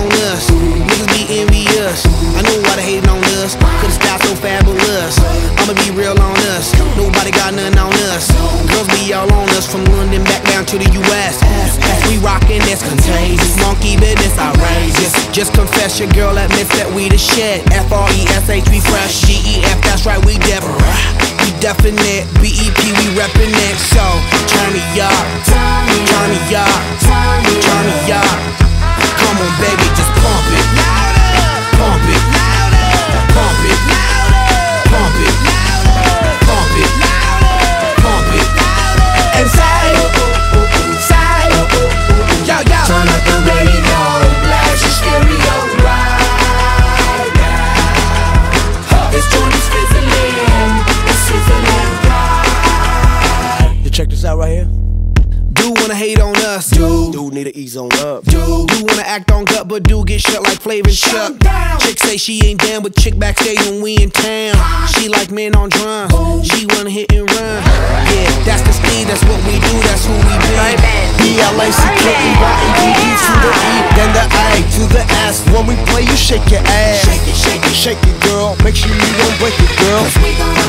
us. Niggas be envious. I know why they hating on us. Cause the style so fabulous. I'ma be real on us. Nobody got nothing on us. Girls be all on us from London back down to the US. We rockin' that's contagious. Monkey business outrageous. Just confess your girl admits that we the shit. F R E S H we fresh. G E F that's right we def. We definite. B E P we reppin' it. So. Turn me up. Check this out right here. Do wanna hate on us. do. dude need to ease on up. Do do wanna act on gut, but do get shut like Flavor Chuck. Chick say she ain't down, but chick backstage when we in town. She like men on drums. She wanna hit and run. Yeah, that's the speed. That's what we do. That's who we be. B-L-A-C-K-E-Y-E-D-E to the E, then the A to the S. When we play, you shake your ass. Shake it, shake it, Shake it, girl. Make sure you don't break it, girl. we gon'